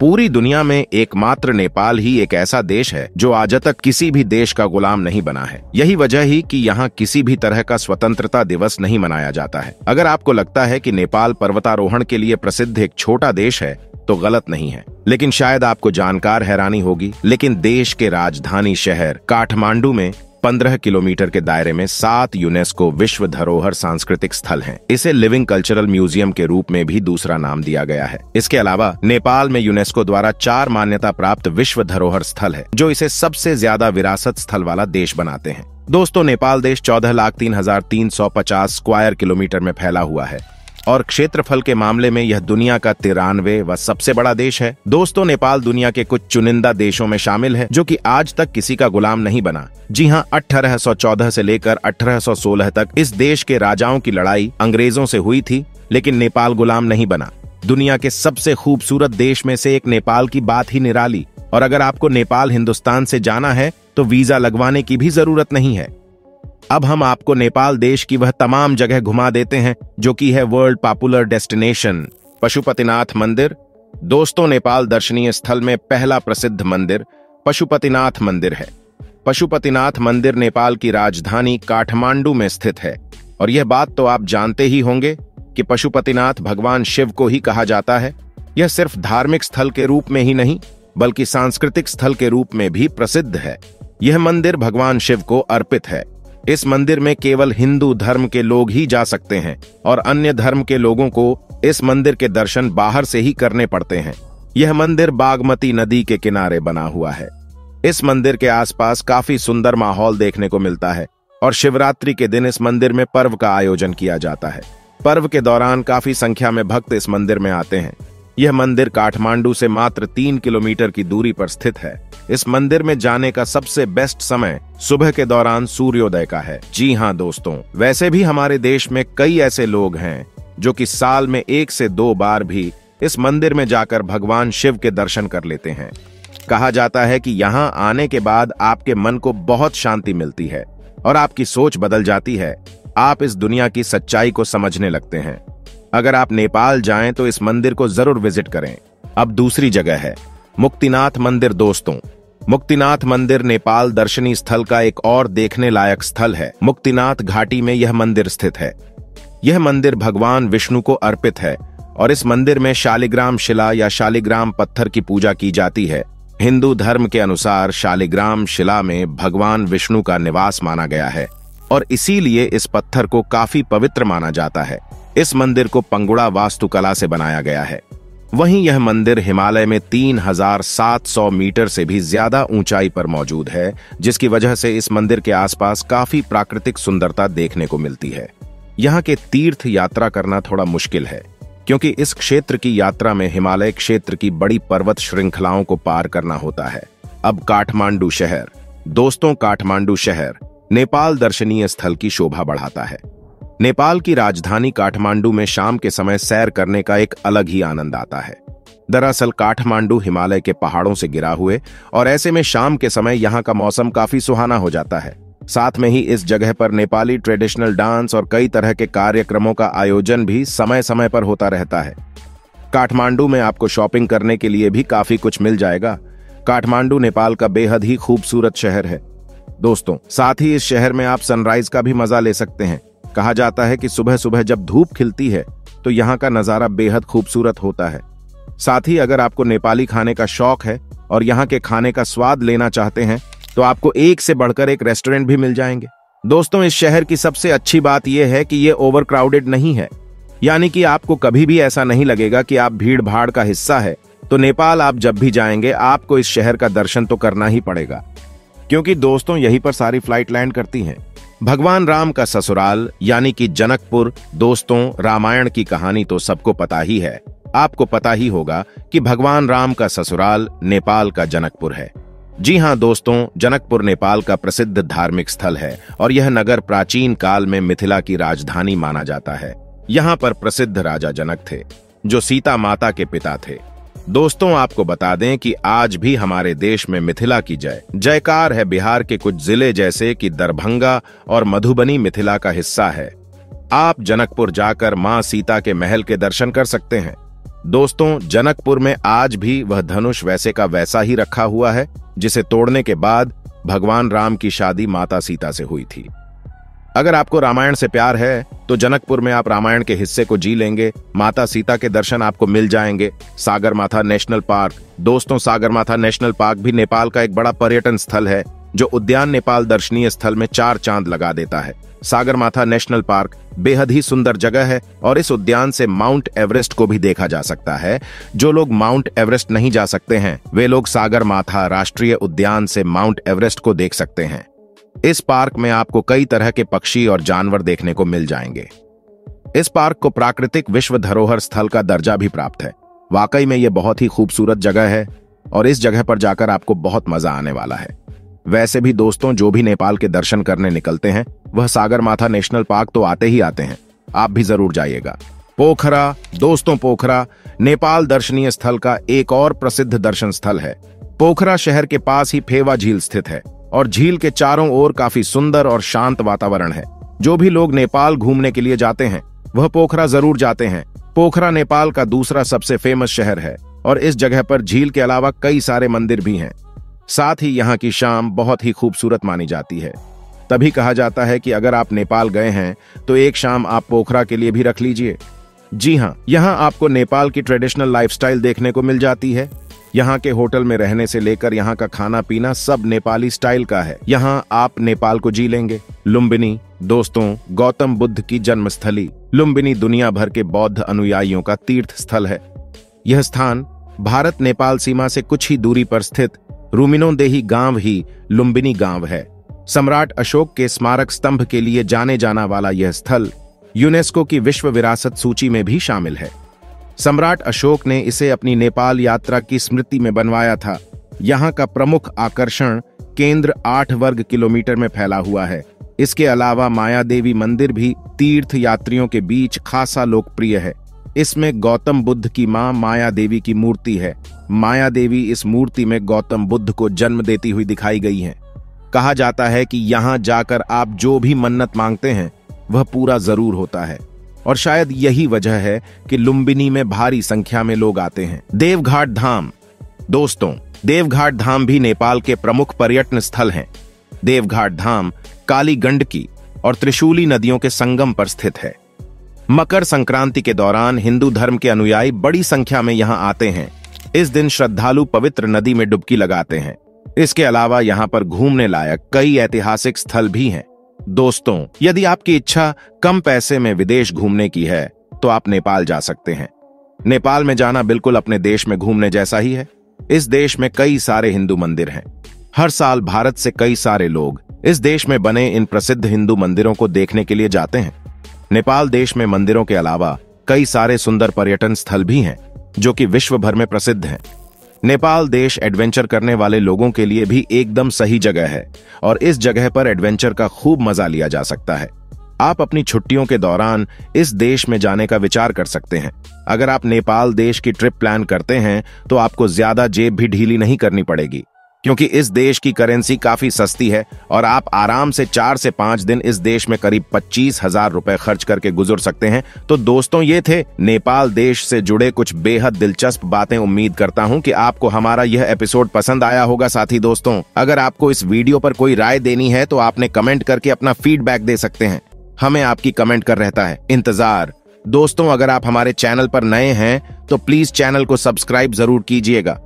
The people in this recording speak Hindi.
पूरी दुनिया में एकमात्र नेपाल ही एक ऐसा देश है, जो आज तक किसी भी देश का गुलाम नहीं बना है। यही वजह ही कि यहाँ किसी भी तरह का स्वतंत्रता दिवस नहीं मनाया जाता है। अगर आपको लगता है कि नेपाल पर्वतारोहण के लिए प्रसिद्ध एक छोटा देश है तो गलत नहीं है। लेकिन शायद आपको जानकार हैरानी होगी, लेकिन देश के राजधानी शहर काठमांडू में पंद्रह किलोमीटर के दायरे में सात यूनेस्को विश्व धरोहर सांस्कृतिक स्थल हैं। इसे लिविंग कल्चरल म्यूज़ियम के रूप में भी दूसरा नाम दिया गया है। इसके अलावा, नेपाल में यूनेस्को द्वारा चार मान्यता प्राप्त विश्व धरोहर स्थल है, जो इसे सबसे ज़्यादा विरासत स्थल वाला देश बनाते हैं। दोस्तों, नेपाल देश चौदह लाख तीन हज़ार तीन सौ पचास स्क्वायर किलोमीटर में फैला हुआ है। और क्षेत्रफल के मामले में यह दुनिया का तिरानवे व सबसे बड़ा देश है। दोस्तों, नेपाल दुनिया के कुछ चुनिंदा देशों में शामिल है, जो कि आज तक किसी का गुलाम नहीं बना। जी हाँ 1814 से लेकर 1816 तक इस देश के राजाओं की लड़ाई अंग्रेज़ों से हुई थी, लेकिन नेपाल गुलाम नहीं बना। दुनिया के सबसे खूबसूरत देश में से एक नेपाल की बात ही निराली। और अगर आपको नेपाल, हिंदुस्तान से जाना है तो वीज़ा लगवाने की भी ज़रूरत नहीं है। अब हम आपको नेपाल देश की वह तमाम जगह घुमा देते हैं, जो कि है वर्ल्ड पॉपुलर डेस्टिनेशन पशुपतिनाथ मंदिर। दोस्तों, नेपाल दर्शनीय स्थल में पहला प्रसिद्ध मंदिर पशुपतिनाथ मंदिर है। पशुपतिनाथ मंदिर नेपाल की राजधानी काठमांडू में स्थित है। और यह बात तो आप जानते ही होंगे कि पशुपतिनाथ भगवान शिव को ही कहा जाता है। यह सिर्फ़ धार्मिक स्थल के रूप में ही नहीं, बल्कि सांस्कृतिक स्थल के रूप में भी प्रसिद्ध है। यह मंदिर भगवान शिव को अर्पित है। इस मंदिर में केवल हिंदू धर्म के लोग ही जा सकते हैं और अन्य धर्म के लोगों को इस मंदिर के दर्शन बाहर से ही करने पड़ते हैं। यह मंदिर बागमती नदी के किनारे बना हुआ है। इस मंदिर के आसपास काफ़ी सुंदर माहौल देखने को मिलता है और शिवरात्रि के दिन इस मंदिर में पर्व का आयोजन किया जाता है। पर्व के दौरान काफ़ी संख्या में भक्त इस मंदिर में आते हैं। यह मंदिर काठमांडू से मात्र तीन किलोमीटर की दूरी पर स्थित है। इस मंदिर में जाने का सबसे बेस्ट समय सुबह के दौरान सूर्योदय का है। जी हाँ दोस्तों, वैसे भी हमारे देश में कई ऐसे लोग हैं, जो कि साल में एक से दो बार भी इस मंदिर में जाकर भगवान शिव के दर्शन कर लेते हैं। कहा जाता है कि यहाँ आने के बाद आपके मन को बहुत शांति मिलती है और आपकी सोच बदल जाती है। आप इस दुनिया की सच्चाई को समझने लगते हैं। अगर आप नेपाल जाएँ तो इस मंदिर को ज़रूर विज़िट करें। अब दूसरी जगह है, मुक्तिनाथ मंदिर दोस्तों। मुक्तिनाथ मंदिर नेपाल दर्शनी स्थल का एक और देखने लायक स्थल है। मुक्तिनाथ घाटी में यह मंदिर स्थित है। यह मंदिर भगवान विष्णु को अर्पित है और इस मंदिर में शालिग्राम शिला या शालिग्राम पत्थर की पूजा की जाती है। हिंदू धर्म के अनुसार शालिग्राम शिला में भगवान विष्णु का निवास माना गया है और इसीलिए इस पत्थर को काफ़ी पवित्र माना जाता है। इस मंदिर को पंगुड़ा वास्तुकला से बनाया गया है। वहीं यह मंदिर हिमालय में 3700 मीटर से भी ज़्यादा ऊंचाई पर मौजूद है, जिसकी वजह से इस मंदिर के आसपास काफ़ी प्राकृतिक सुंदरता देखने को मिलती है। यहाँ के तीर्थ यात्रा करना थोड़ा मुश्किल है, क्योंकि इस क्षेत्र की यात्रा में हिमालय क्षेत्र की बड़ी पर्वत श्रृंखलाओं को पार करना होता है। अब काठमांडू शहर, दोस्तों काठमांडू शहर, नेपाल दर्शनीय स्थल की शोभा बढ़ाता है। नेपाल की राजधानी काठमांडू में शाम के समय सैर करने का एक अलग ही आनंद आता है। दरअसल काठमांडू हिमालय के पहाड़ों से गिरा हुए और ऐसे में शाम के समय यहाँ का मौसम काफ़ी सुहाना हो जाता है। साथ में ही इस जगह पर नेपाली ट्रेडिशनल डांस और कई तरह के कार्यक्रमों का आयोजन भी समय समय पर होता रहता है। काठमांडू में आपको शॉपिंग करने के लिए भी काफ़ी कुछ मिल जाएगा। काठमांडू, नेपाल का बेहद ही खूबसूरत शहर है। दोस्तों, साथ ही इस शहर में आप सनराइज का भी मज़ा ले सकते हैं। कहा जाता है कि सुबह सुबह जब धूप खिलती है तो यहाँ का नज़ारा बेहद खूबसूरत होता है। साथ ही अगर आपको नेपाली खाने का शौक है और यहाँ के खाने का स्वाद लेना चाहते हैं तो आपको एक से बढ़कर एक रेस्टोरेंट भी मिल जाएँगे। दोस्तों, इस शहर की सबसे अच्छी बात यह है कि ये ओवर क्राउडेड नहीं है। यानी कि आपको कभी भी ऐसा नहीं लगेगा कि आप भीड़ भाड़ का हिस्सा है। तो नेपाल आप जब भी जाएँगे, आपको इस शहर का दर्शन तो करना ही पड़ेगा। क्योंकि दोस्तों, यहीं पर सारी फ़्लाइट लैंड करती हैं। भगवान राम का ससुराल, यानी कि जनकपुर, दोस्तों, रामायण की कहानी तो सबको पता ही है। आपको पता ही होगा कि भगवान राम का ससुराल नेपाल का जनकपुर है। जी हाँ दोस्तों, जनकपुर नेपाल का प्रसिद्ध धार्मिक स्थल है और यह नगर प्राचीन काल में मिथिला की राजधानी माना जाता है। यहाँ पर प्रसिद्ध राजा जनक थे, जो सीता माता के पिता थे। दोस्तों, आपको बता दें कि आज भी हमारे देश में मिथिला की जय। जयकार है बिहार के कुछ ज़िले जैसे कि दरभंगा और मधुबनी मिथिला का हिस्सा है। आप जनकपुर जाकर माँ सीता के महल के दर्शन कर सकते हैं। दोस्तों, जनकपुर में आज भी वह धनुष वैसे का वैसा ही रखा हुआ है, जिसे तोड़ने के बाद भगवान राम की शादी माता सीता से हुई थी। अगर आपको रामायण से प्यार है तो जनकपुर में आप रामायण के हिस्से को जी लेंगे, माता सीता के दर्शन आपको मिल जाएँगे। सागर माथा नेशनल पार्क, दोस्तों सागर माथा नेशनल पार्क भी नेपाल का एक बड़ा पर्यटन स्थल है, जो उद्यान नेपाल दर्शनीय स्थल में चार चाँद लगा देता है। सागर माथा नेशनल पार्क बेहद ही सुंदर जगह है और इस उद्यान से माउंट एवरेस्ट को भी देखा जा सकता है। जो लोग माउंट एवरेस्ट नहीं जा सकते हैं, वे लोग सागर माथा राष्ट्रीय उद्यान से माउंट एवरेस्ट को देख सकते हैं। इस पार्क में आपको कई तरह के पक्षी और जानवर देखने को मिल जाएँगे। इस पार्क को प्राकृतिक विश्व धरोहर स्थल का दर्जा भी प्राप्त है। वाकई में यह बहुत ही खूबसूरत जगह है और इस जगह पर जाकर आपको बहुत मज़ा आने वाला है। वैसे भी दोस्तों, जो भी नेपाल के दर्शन करने निकलते हैं, वह सागर माथा नेशनल पार्क तो आते ही आते हैं। आप भी ज़रूर जाइएगा। पोखरा, दोस्तों पोखरा, नेपाल दर्शनीय स्थल का एक और प्रसिद्ध दर्शन स्थल है। पोखरा शहर के पास ही फेवा झील स्थित है। और झील के चारों ओर काफ़ी सुंदर और शांत वातावरण है। जो भी लोग नेपाल घूमने के लिए जाते हैं, वह पोखरा ज़रूर जाते हैं। पोखरा नेपाल का दूसरा सबसे फ़ेमस शहर है, और इस जगह पर झील के अलावा कई सारे मंदिर भी हैं। साथ ही यहाँ की शाम बहुत ही खूबसूरत मानी जाती है। तभी कहा जाता है कि अगर आप नेपाल गए हैं तो एक शाम आप पोखरा के लिए भी रख लीजिए। जी हाँ यहाँ आपको नेपाल की ट्रेडिशनल लाइफस्टाइल देखने को मिल जाती है। यहाँ के होटल में रहने से लेकर यहाँ का खाना पीना सब नेपाली स्टाइल का है। यहाँ आप नेपाल को जी लेंगे। लुम्बिनी, दोस्तों, गौतम बुद्ध की जन्मस्थली। लुम्बिनी दुनिया भर के बौद्ध अनुयायियों का तीर्थ स्थल है। यह स्थान भारत नेपाल सीमा से कुछ ही दूरी पर स्थित रूमिनोदेही गाँव ही लुम्बिनी गाँव है। सम्राट अशोक के स्मारक स्तंभ के लिए जाने जाना वाला यह स्थल यूनेस्को की विश्व विरासत सूची में भी शामिल है। सम्राट अशोक ने इसे अपनी नेपाल यात्रा की स्मृति में बनवाया था। यहाँ का प्रमुख आकर्षण केंद्र आठ वर्ग किलोमीटर में फैला हुआ है। इसके अलावा माया देवी मंदिर भी तीर्थ यात्रियों के बीच खासा लोकप्रिय है। इसमें गौतम बुद्ध की माँ माया देवी की मूर्ति है। माया देवी इस मूर्ति में गौतम बुद्ध को जन्म देती हुई दिखाई गई हैं। कहा जाता है कि यहाँ जाकर आप जो भी मन्नत मांगते हैं, वह पूरा ज़रूर होता है। और शायद यही वजह है कि लुम्बिनी में भारी संख्या में लोग आते हैं। देवघाट धाम। दोस्तों, देवघाट धाम भी नेपाल के प्रमुख पर्यटन स्थल हैं। देवघाट धाम काली गंडकी और त्रिशूली नदियों के संगम पर स्थित है। मकर संक्रांति के दौरान हिंदू धर्म के अनुयायी बड़ी संख्या में यहाँ आते हैं। इस दिन श्रद्धालु पवित्र नदी में डुबकी लगाते हैं। इसके अलावा यहाँ पर घूमने लायक कई ऐतिहासिक स्थल भी हैं। दोस्तों, यदि आपकी इच्छा कम पैसे में विदेश घूमने की है तो आप नेपाल जा सकते हैं। नेपाल में जाना बिल्कुल अपने देश में घूमने जैसा ही है। इस देश में कई सारे हिंदू मंदिर हैं। हर साल भारत से कई सारे लोग इस देश में बने इन प्रसिद्ध हिंदू मंदिरों को देखने के लिए जाते हैं। नेपाल देश में मंदिरों के अलावा कई सारे सुंदर पर्यटन स्थल भी हैं, जो कि विश्व भर में प्रसिद्ध हैं। नेपाल देश एडवेंचर करने वाले लोगों के लिए भी एकदम सही जगह है और इस जगह पर एडवेंचर का खूब मज़ा लिया जा सकता है। आप अपनी छुट्टियों के दौरान इस देश में जाने का विचार कर सकते हैं। अगर आप नेपाल देश की ट्रिप प्लान करते हैं तो आपको ज़्यादा जेब भी ढीली नहीं करनी पड़ेगी। क्योंकि इस देश की करेंसी काफ़ी सस्ती है और आप आराम से चार से पाँच दिन इस देश में करीब पच्चीस हज़ार रुपए खर्च करके गुजर सकते हैं। तो दोस्तों ये थे नेपाल देश से जुड़े कुछ बेहद दिलचस्प बातें। उम्मीद करता हूँ कि आपको हमारा यह एपिसोड पसंद आया होगा। साथी दोस्तों, अगर आपको इस वीडियो पर कोई राय देनी है तो आपने कमेंट करके अपना फीडबैक दे सकते हैं। हमें आपकी कमेंट कर रहता है। इंतज़ार। दोस्तों, अगर आप हमारे चैनल पर नए हैं तो प्लीज़ चैनल को सब्सक्राइब ज़रूर कीजिएगा।